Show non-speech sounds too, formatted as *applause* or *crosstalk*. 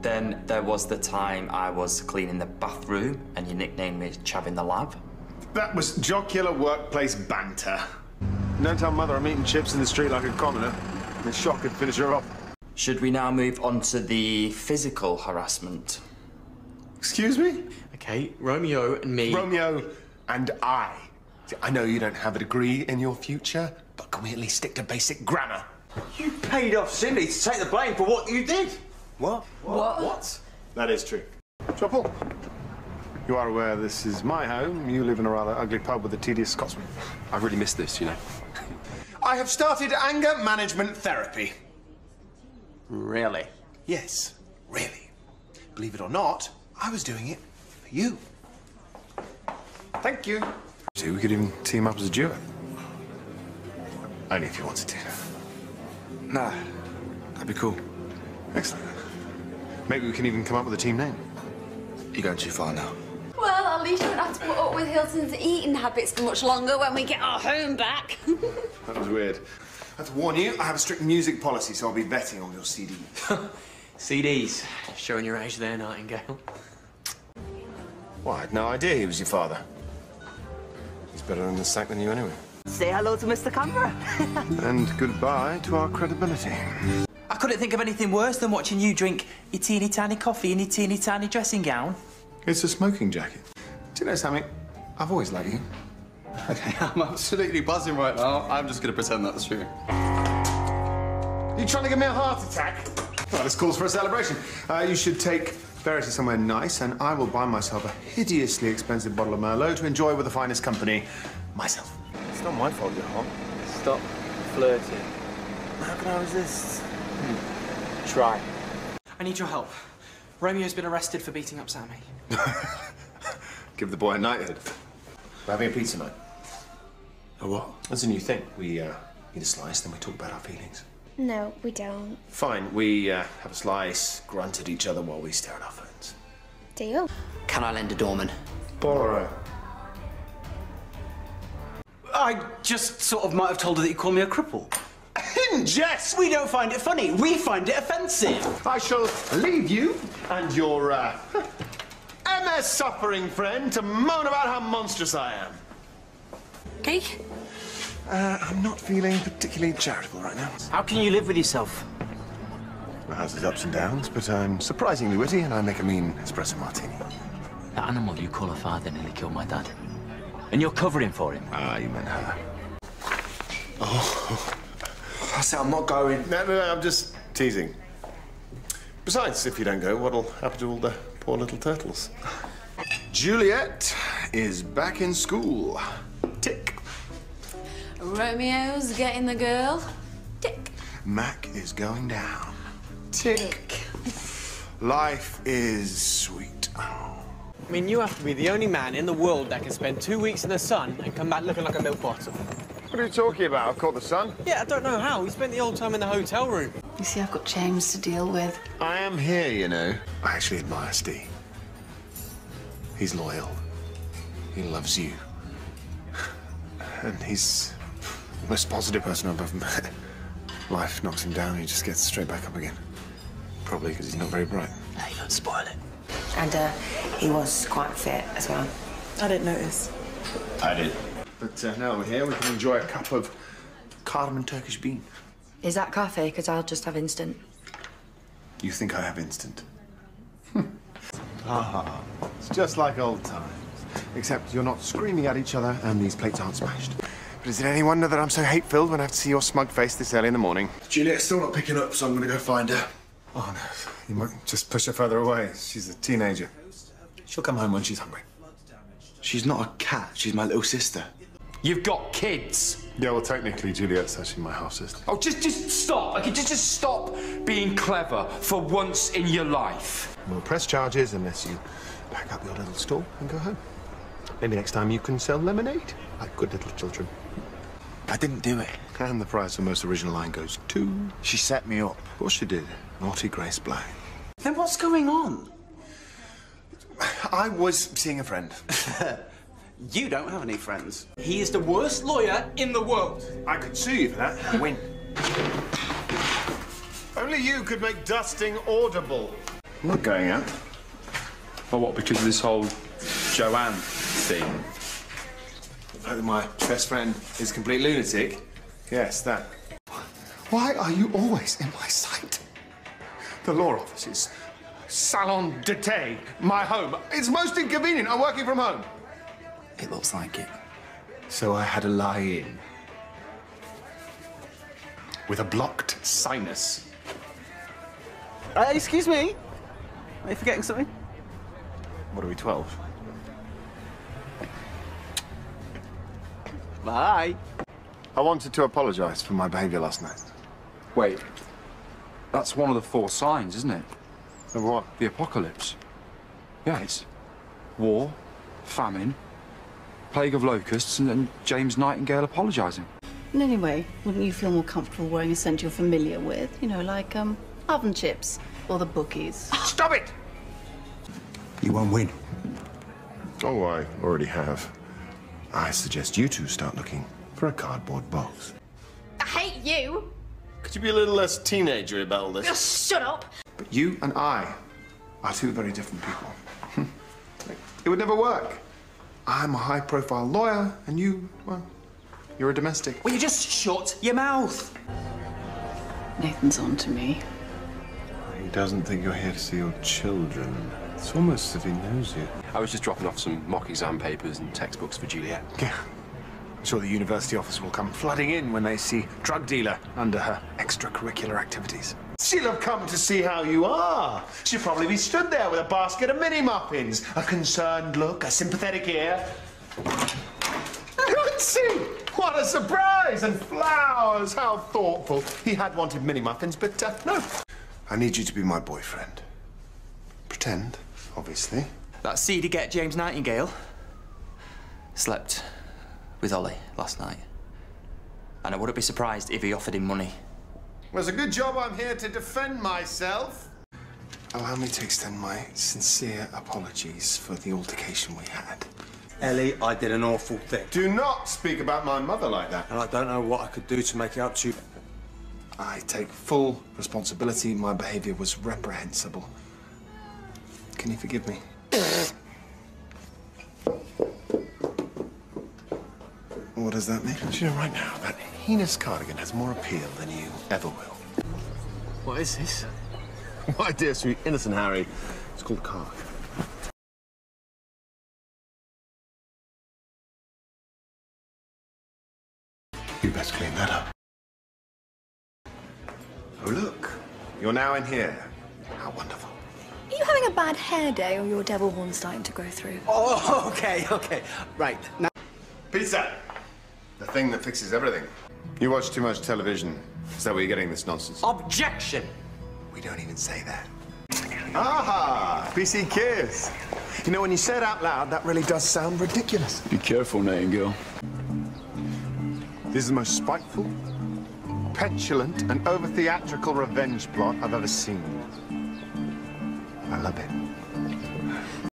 Then there was the time I was cleaning the bathroom and you nicknamed me Chav in the lab. That was jocular workplace banter. Don't tell Mother I'm eating chips in the street like a commoner. The shock could finish her off. Should we now move on to the physical harassment? Excuse me? Okay, Romeo and me. Romeo and I. I know you don't have a degree in your future, but can we at least stick to basic grammar? You paid off Cindy to take the blame for what you did. What? What? What? That is true. Chopple, you are aware this is my home. You live in a rather ugly pub with a tedious Scotsman. I really missed this, you know. I have started anger management therapy. Really? Yes, really. Believe it or not, I was doing it for you. Thank you. See, we could even team up as a duo. Only if you wanted to. Nah, that'd be cool. Excellent. Maybe we can even come up with a team name. You're going too far now. Well, at least you won't have to put up with Hilton's eating habits for much longer when we get our home back. *laughs* That was weird. I have to warn you, I have a strict music policy, so I'll be vetting all your CDs. *laughs* CDs. Showing your age there, Nightingale. well, I had no idea he was your father. He's better in the sack than you anyway. Say hello to Mr. Camera. *laughs* And goodbye to our credibility. I couldn't think of anything worse than watching you drink your teeny tiny coffee in your teeny tiny dressing gown. It's a smoking jacket. Do you know something? I've always liked you. Okay, *laughs* I'm absolutely buzzing right now. I'm just going to pretend that's true. You trying to give me a heart attack? Well, this calls for a celebration. Uh, you should take Verity somewhere nice, and I will buy myself a hideously expensive bottle of Merlot to enjoy with the finest company myself. It's not my fault you're hot. Stop flirting. How can I resist? Try. I need your help. Romeo's been arrested for beating up Sammy. *laughs* Give the boy a knighthood. We're having a pizza night. A what? That's a new thing. We uh, eat a slice, then we talk about our feelings. no, we don't. Fine, we uh, have a slice, grunt at each other while we stare at our phones. Deal. Can I lend a doorman? Borrow. I just sort of might have told her that you call me a cripple. In jest! We don't find it funny. We find it offensive. I shall leave you and your uh, *laughs* MS suffering friend to moan about how monstrous I am. Cake? Uh, I'm not feeling particularly charitable right now. How can you live with yourself? My house has ups and downs, but I'm surprisingly witty and I make a mean espresso martini. That animal you call a father nearly killed my dad. And you're covering for him. Ah, you meant her. Oh. I said I'm not going. No, no, no, I'm just teasing. Besides, if you don't go, what'll happen to all the poor little turtles? Juliet is back in school. Tick. Romeo's getting the girl. Tick. Mac is going down. Tick. Life is sweet. I mean, you have to be the only man in the world that can spend two weeks in the sun and come back looking like a milk bottle. What are you talking about? I've caught the sun. Yeah, I don't know how. We spent the whole time in the hotel room. You see, I've got James to deal with. I am here, you know. I actually admire Steve. He's loyal. He loves you. And he's the most positive person I've ever met. Life knocks him down, he just gets straight back up again. Probably because he's not very bright. Hey, don't spoil it. And uh, he was quite fit as well. I didn't notice. I did. But uh, now we're here, we can enjoy a cup of cardamom Turkish bean. Is that coffee? Because I'll just have instant. You think I have instant? *laughs* Haha. it's just like old times. Except you're not screaming at each other and these plates aren't smashed. But is it any wonder that I'm so hate-filled when I have to see your smug face this early in the morning? Juliet's still not picking up, so I'm gonna go find her. Oh, no. You might just push her further away. She's a teenager. She'll come home when she's hungry. She's not a cat. She's my little sister. You've got kids. Yeah, well, technically, Juliet's actually my half sister. Oh, just just stop. Okay, just just stop being clever for once in your life. We'll press charges unless you pack up your little stall and go home. Maybe next time you can sell lemonade like good little children. I didn't do it. And the prize for most original line goes to. She set me up. Of course she did. Naughty Grace Black. Then what's going on? I was seeing a friend. *laughs* You don't have any friends. He is the worst lawyer in the world. I could sue you for that and win. Only you could make dusting audible. I'm not going out. Well, what, because of this whole Joanne thing? The my best friend is a complete lunatic? Yes, that. Why are you always in my sight? The law office is salon d'été, my home. It's most inconvenient. I'm working from home. It looks like it. So I had a lie in. With a blocked sinus. Uh, excuse me? Are you forgetting something? What are we, 12? Bye. I wanted to apologize for my behavior last night. Wait, that's one of the four signs, isn't it? Of what? The apocalypse. Yeah, it's war, famine, plague of locusts, and, and James Nightingale apologising. And anyway, wouldn't you feel more comfortable wearing a scent you're familiar with? You know, like, um, oven chips or the bookies. *laughs* Stop it! You won't win. Oh, I already have. I suggest you two start looking for a cardboard box. I hate you. Could you be a little less teenager about all this? Just shut up. But you and I are two very different people. Hmm. it would never work. I'm a high profile lawyer, and you, well, you're a domestic. Will you just shut your mouth? Nathan's on to me. He doesn't think you're here to see your children. It's almost as if he knows you. I was just dropping off some mock exam papers and textbooks for Juliet. Yeah. I'm sure the university office will come flooding in when they see drug dealer under her extracurricular activities. She'll have come to see how you are. She'll probably be stood there with a basket of mini muffins, a concerned look, a sympathetic ear. see! What a surprise! And flowers! How thoughtful. He had wanted mini muffins, but uh, no. I need you to be my boyfriend. Pretend, obviously. That seedy get James Nightingale slept with Ollie last night. And I wouldn't be surprised if he offered him money. Well, it's a good job I'm here to defend myself. Allow me to extend my sincere apologies for the altercation we had. Ellie, I did an awful thing. Do not speak about my mother like that. And I don't know what I could do to make it up to you. I take full responsibility. My behavior was reprehensible. Can you forgive me? What does that mean? Do you know right now that heinous cardigan has more appeal than you ever will? What is this? *laughs* My dear sweet innocent Harry, it's called a card. You best clean that up. Oh, look. You're now in here. How wonderful. Are you having a bad hair day or your devil horn's starting to grow through? Oh, *laughs* okay, okay. Right. Now, Pizza! The thing that fixes everything. You watch too much television. Is that where you're getting this nonsense? objection. We don't even say that. Aha! PC Kiss. You know, when you say it out loud, that really does sound ridiculous. Be careful, Nightingale. This is the most spiteful, petulant, and over-theatrical revenge plot I've ever seen. I love it.